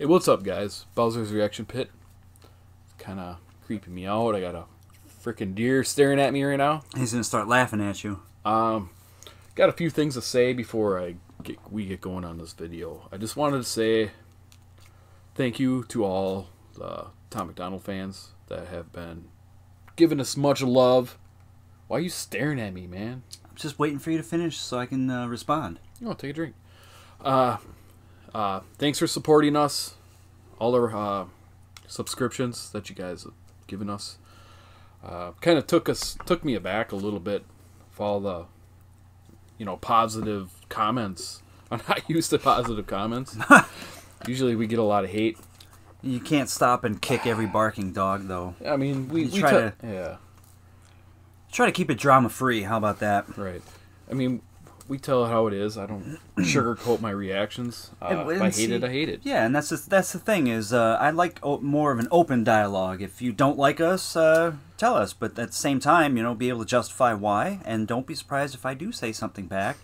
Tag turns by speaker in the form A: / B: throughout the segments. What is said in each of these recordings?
A: Hey, what's up, guys? Bowser's Reaction Pit. Kind of creeping me out. I got a freaking deer staring at me right now.
B: He's gonna start laughing at you.
A: Um, got a few things to say before I get we get going on this video. I just wanted to say thank you to all the Tom MacDonald fans that have been giving us much love. Why are you staring at me, man?
B: I'm just waiting for you to finish so I can uh, respond.
A: Oh, take a drink. Uh, uh, thanks for supporting us. All our uh, subscriptions that you guys have given us. Uh, kind of took us took me aback a little bit for all the you know positive comments. I'm not used to positive comments. Usually we get a lot of hate.
B: You can't stop and kick every barking dog, though.
A: I mean, we, we
B: try to-
A: yeah,
B: Try to keep it drama free. How about that?
A: right. I mean, we tell it how it is. I don't sugarcoat my reactions. Uh,
B: And-
A: if I hate
B: see-
A: it, I hate it.
B: Yeah, and that's the, that's the thing is uh, I like o- more of an open dialogue. If you don't like us, uh, tell us. But at the same time, you know, be able to justify why, and don't be surprised if I do say something back,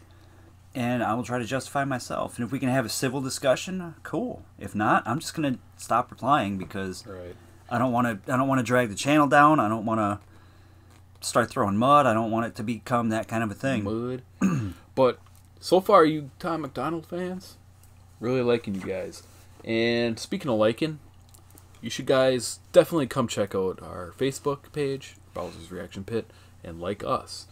B: and I will try to justify myself. And if we can have a civil discussion, cool. If not, I'm just gonna stop replying because
A: Right.
B: I don't want to. I don't want to drag the channel down. I don't want to start throwing mud. I don't want it to become that kind of a thing.
A: mud. but so far, you Tom MacDonald fans, really liking you guys. And speaking of liking, you should guys definitely come check out our Facebook page, Bowser's Reaction Pit, and like us.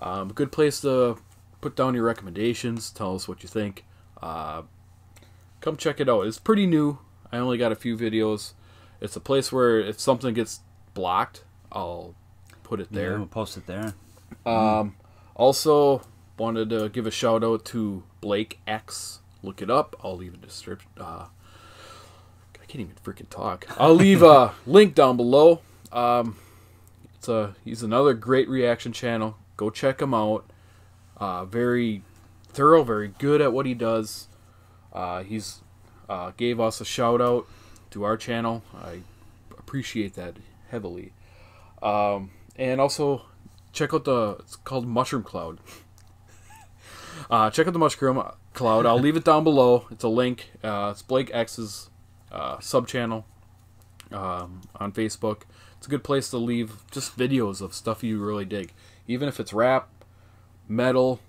A: Um, good place to put down your recommendations, tell us what you think. Uh, come check it out. It's pretty new. I only got a few videos. It's a place where if something gets blocked, I'll put it there.
B: Yeah, we'll post it there.
A: Um, also, wanted to give a shout out to Blake X. Look it up. I'll leave a description. Uh, I can't even freaking talk. I'll leave a link down below. Um, it's a he's another great reaction channel. Go check him out. Uh, very thorough, very good at what he does. Uh, he's uh, gave us a shout out to our channel. I appreciate that heavily. Um, and also check out the it's called Mushroom Cloud. Uh, check out the Mushroom Cloud. I'll leave it down below. It's a link. Uh, it's Blake X's uh, sub channel um, on Facebook. It's a good place to leave just videos of stuff you really dig, even if it's rap, metal,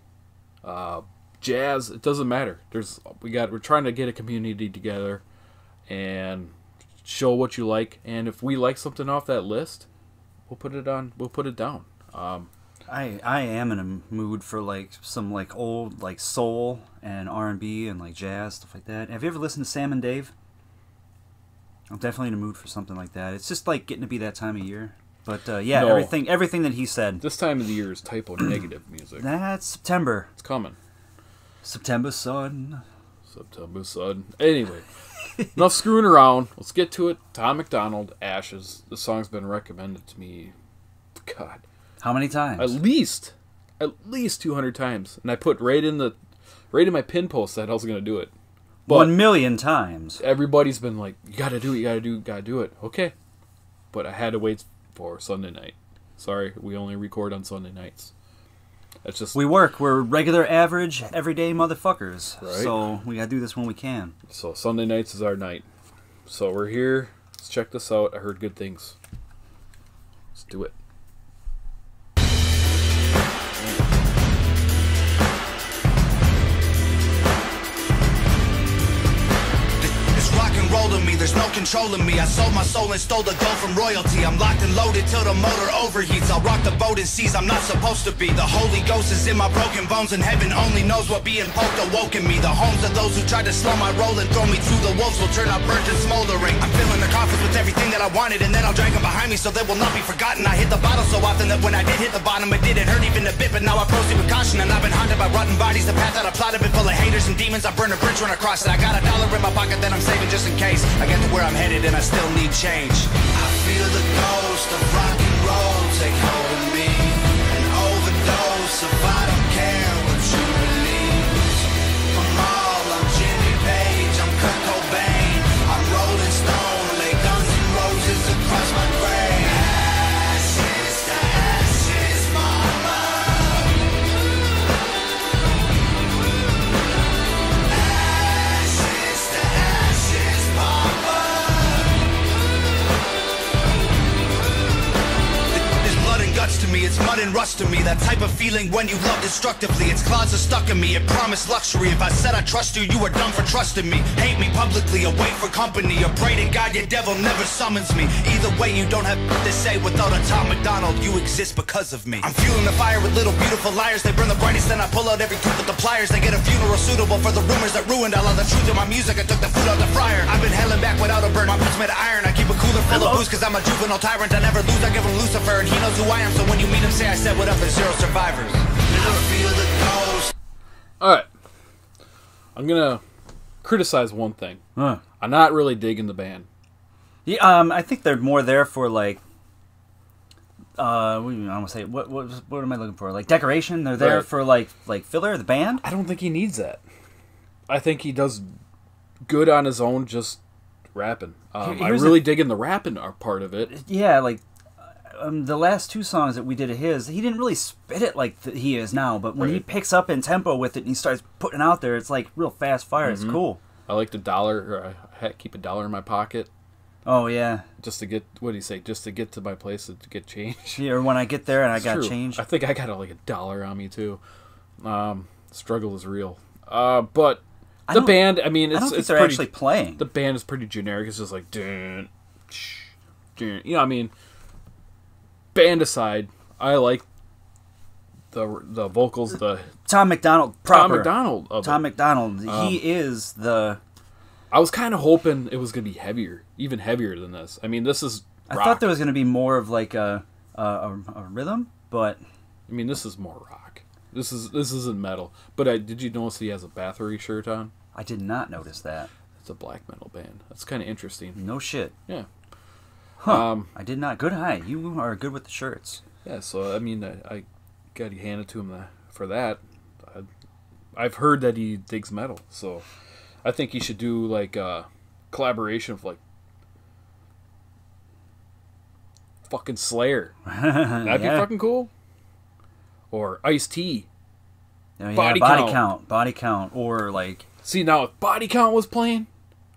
A: uh, jazz. It doesn't matter. There's we got we're trying to get a community together and show what you like. And if we like something off that list, we'll put it on. We'll put it down. Um,
B: I I am in a mood for like some like old like soul and R and B and like jazz stuff like that. Have you ever listened to Sam and Dave? I'm definitely in a mood for something like that. It's just like getting to be that time of year. But uh, yeah,
A: No.
B: everything everything that he said.
A: this time of the year is Type O Negative music.
B: That's September.
A: It's coming.
B: September sun.
A: September sun. Anyway, enough screwing around. Let's get to it. Tom MacDonald, Ashes. The song's been recommended to me. God,
B: How many times?
A: at least, at least two hundred times, and I put right in the, right in my pin post that I was gonna do it. But
B: One million times.
A: everybody's been like, "You gotta do it. You gotta do. Gotta do it." Okay, but I had to wait for Sunday night. Sorry, we only record on Sunday nights. That's just
B: We work. We're regular, average, everyday motherfuckers.
A: Right.
B: So we gotta do this when we can.
A: So Sunday nights is our night. So we're here. Let's check this out. I heard good things. Let's do it.
C: There's no controlling me. I sold my soul and stole the gold from royalty. I'm locked and loaded till the motor overheats. I'll rock the boat and seas I'm not supposed to be. The Holy Ghost is in my broken bones, and heaven only knows what being poked awoke in me. The homes of those who tried to slow my roll and throw me through the wolves will turn out burnt and smoldering. I'm filling the coffins with everything that I wanted, and then I'll drag them behind me so they will not be forgotten. I hit the bottle so often that when I did hit the bottom, it didn't hurt even a bit, but now I proceed with caution. And I've been haunted by rotten bodies. The path that I plotted been full of haters and demons. I burn a bridge when I cross it. I got a dollar in my pocket that I'm saving just in case. I where I'm headed and I still need change. I feel Bitch lust to me. That type of feeling when you love destructively. Its claws are stuck in me. It promised luxury. If I said I trust you, you were dumb for trusting me. Hate me publicly or wait for company. Or pray to God your devil never summons me. Either way, you don't have to say without a Tom MacDonald. You exist because of me. I'm fueling the fire with little beautiful liars. They burn the brightest, then I pull out every tooth with the pliers. They get a funeral suitable for the rumors that ruined all of the truth in my music. I took the food out the fryer. I've been helling back without a burn. My boots made of iron. I keep a cooler full of booze, cause I'm a juvenile tyrant. I never lose. I give him Lucifer, and he knows who I am. So when you meet him, say I said what up. There's zero survivors. I feel the ghost.
A: All right. I'm gonna criticize one thing.
B: Huh.
A: I'm not really digging the band.
B: Yeah, um, I think they're more there for like. uh, what do you, I want to say what what what am I looking for? Like decoration? They're there
A: Right.
B: for like like filler. The band.
A: I don't think he needs that. I think he does good on his own, just rapping. Um, I
B: here's
A: really
B: the-
A: dig in the rapping part of it.
B: Yeah, like um, the last two songs that we did of his, he didn't really spit it like th- he is now. But when he picks up in tempo with it and he starts putting out there, it's like real fast fire.
A: Mm-hmm.
B: It's cool.
A: I like the dollar, or I keep a dollar in my pocket
B: Oh yeah.
A: just to get what do you say? Just to get to my place to get change.
B: Yeah, or when I get there and I
A: It's
B: got
A: true.
B: change.
A: I think I got like a dollar on me too. Um, struggle is real. Uh, but the
B: don't-
A: band, I mean,
B: I
A: it's
B: don't think
A: it's
B: they're
A: pretty.
B: actually playing.
A: the band is pretty generic. It's just like dun, shh, dun. you know. I mean, band aside, I like the the vocals. The
B: Tom
A: MacDonald,
B: proper.
A: Tom. MacDonald of
B: Tom
A: it.
B: MacDonald. he
A: Um,
B: is the.
A: I was kind of hoping it was gonna be heavier, even heavier than this. I mean, this is.
B: I thought there was going to be more of like a a, a, a rhythm, but
A: I mean, this is more rock. This is this isn't metal. But I, did you notice he has a Bathory shirt on?
B: I did not notice that.
A: It's a black metal band. That's kind of interesting.
B: No shit.
A: Yeah.
B: Huh.
A: Um,
B: I did not. Good eye. You are good with the shirts.
A: Yeah, so I mean, I, I got to hand it to him tha- for that. I, I've heard that he digs metal, so I think he should do like a collaboration of like fucking Slayer. That'd be fucking cool. Or Ice T.
B: Oh, yeah,
A: Body
B: body
A: count.
B: count. body count, or like
A: See now, if Body Count was playing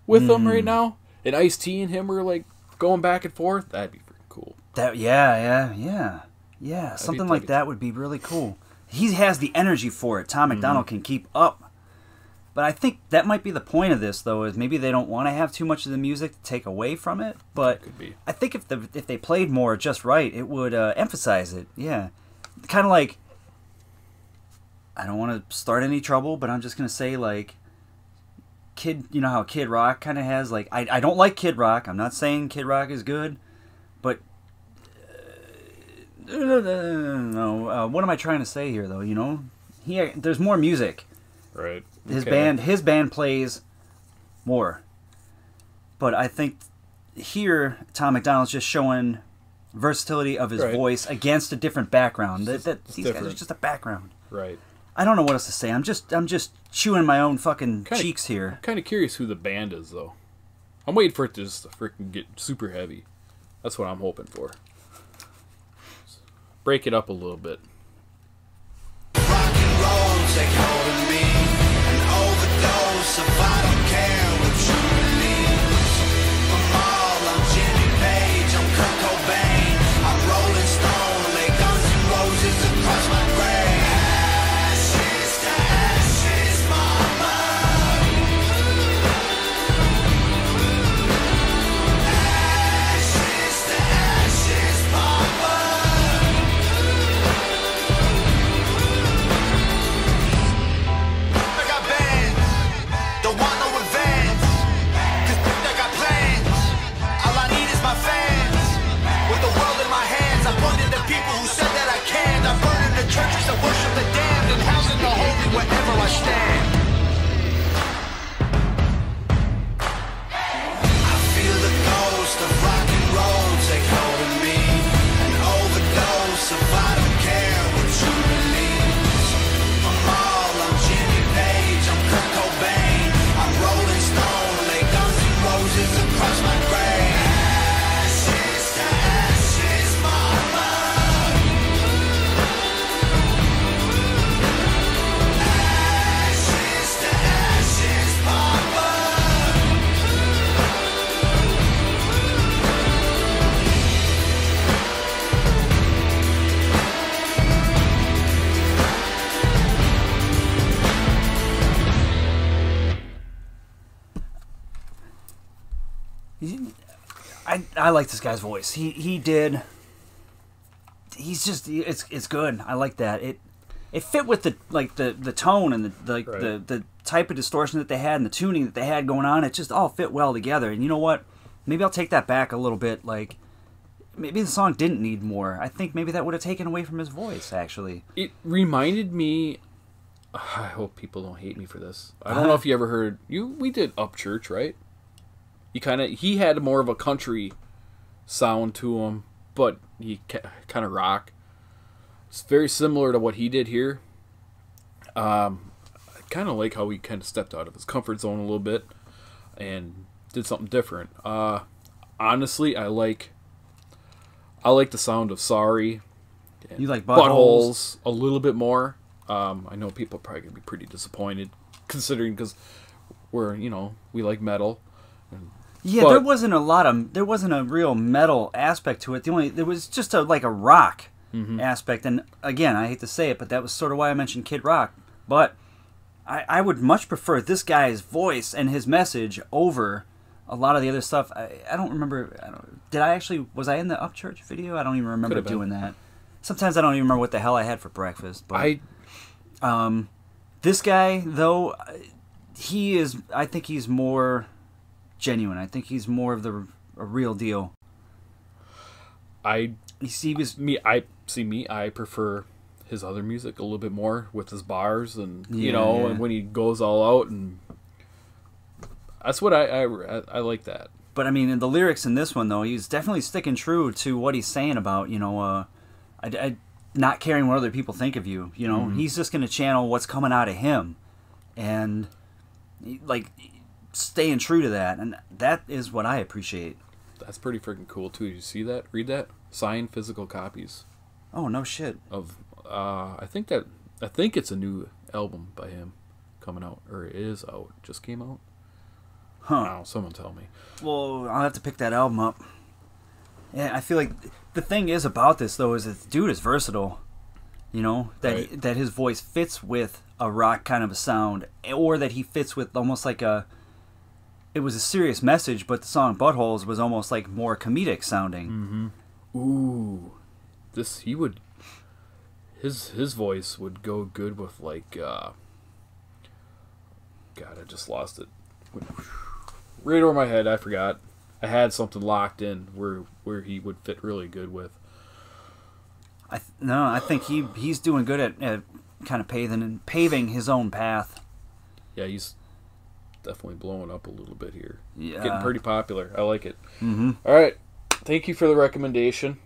A: with them
B: Mm.
A: right now, and Ice T and him were like going back and forth, that'd be freaking cool.
B: that. Yeah, yeah, yeah, yeah. Something like
A: that'd
B: that would be really cool. He has the energy for it. Tom MacDonald
A: Mm-hmm.
B: can keep up. But I think that might be the point of this, though, is maybe they don't want to have too much of the music to take away from it. But
A: Could be.
B: I think if the if they played more just right, it would uh, emphasize it. Yeah, kind of like I don't want to start any trouble, but I'm just gonna say like Kid. You know how Kid Rock kind of has like I I don't like Kid Rock. I'm not saying Kid Rock is good, but. Uh, no, uh, what am I trying to say here, though? You know, he there's more music.
A: Right.
B: His
A: Okay.
B: band his band plays more. But I think here Tom MacDonald's just showing versatility of his
A: Right.
B: voice against a different background. That, that these guys are just a background.
A: Right.
B: I don't know what else to say. I'm just I'm just chewing my own fucking
A: Kinda-
B: cheeks here.
A: Kind of curious who the band is, though. I'm waiting for it to just freaking get super heavy. That's what I'm hoping for. Break it up a little bit.
C: Rock and roll take hold of me. An overdose of I
B: like this guy's voice. He he did. He's just it's it's good. I like that. It it fit with the like the the tone and the like
A: Right.
B: the the type of distortion that they had and the tuning that they had going on. It just all fit well together. And you know what? Maybe I'll take that back a little bit. Like maybe the song didn't need more. I think maybe that would have taken away from his voice. Actually,
A: It reminded me. I hope people don't hate me for this. I don't
B: Uh-huh.
A: know if you ever heard you. We did Upchurch, right? You kind of he had more of a country sound to him, but he kind of rock. It's very similar to what he did here. Um, I kind of like how he kind of stepped out of his comfort zone a little bit and did something different. Uh, honestly, I like. I like the sound of "Sorry."
B: You like
A: buttholes
B: Buttholes?
A: a little bit more. Um, I know people are probably gonna be pretty disappointed, considering because we're you know we like metal.
B: Yeah,
A: But-
B: there wasn't a lot of there wasn't a real metal aspect to it. The only there was just a like a rock
A: Mm-hmm.
B: aspect. And again, I hate to say it, but that was sort of why I mentioned Kid Rock. But I, I would much prefer this guy's voice and his message over a lot of the other stuff. I, I don't remember. I don't, did I actually was I in the Upchurch video? I don't even remember doing that. Sometimes I don't even remember what the hell I had for breakfast. But
A: I
B: um, this guy though, he is. I think he's more genuine. I think he's more of the a real deal.
A: I
B: was
A: me I see me I prefer his other music a little bit more with his bars and you know
B: yeah.
A: and when he goes all out and that's what I I, I like that.
B: But I mean, in the lyrics in this one, though, he's definitely sticking true to what he's saying about, you know, uh, I, I- not caring what other people think of you. You know, he's just going to channel what's coming out of him, and like staying true to that, and that is what I appreciate.
A: That's pretty freaking cool too. You see that? Read that. Signed physical copies
B: Oh no shit!
A: of uh I think that I think it's a new album by him coming out or it is out. Just came out.
B: Huh?
A: know, someone tell me.
B: Well, I'll have to pick that album up. Yeah, I feel like the thing is about this though is that the dude is versatile. You know that
A: Right.
B: that his voice fits with a rock kind of a sound, or that he fits with almost like a. It was a serious message, but the song "Buttholes" was almost like more comedic sounding.
A: Ooh, this he would. His his voice would go good with like. uh God, I just lost it. Right over my head, I forgot. I had something locked in where where he would fit really good with.
B: I th- no, I think he he's doing good at, at kind of paving paving his own path.
A: Yeah, he's definitely blowing up a little bit here.
B: Yeah.
A: Getting pretty popular. I like it.
B: Mm-hmm.
A: All right. Thank you for the recommendation.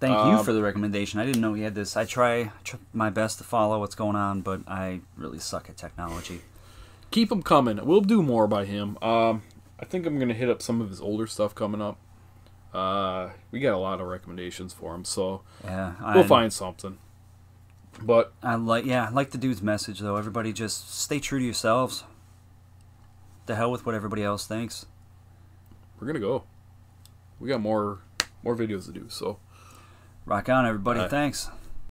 B: Thank you
A: Um,
B: for the recommendation. I didn't know he had this. I try, try my best to follow what's going on, but I really suck at technology.
A: Keep them coming. We'll do more by him. Um, I think I'm gonna hit up some of his older stuff coming up. Uh, we got a lot of recommendations for him, so
B: Yeah,
A: we'll
B: I,
A: find something. But
B: I like yeah, I like the dude's message though. Everybody just stay true to yourselves. The hell with what everybody else thinks.
A: we're gonna go. We got more more videos to do, so
B: Rock on, everybody.
A: Alright.
B: Thanks.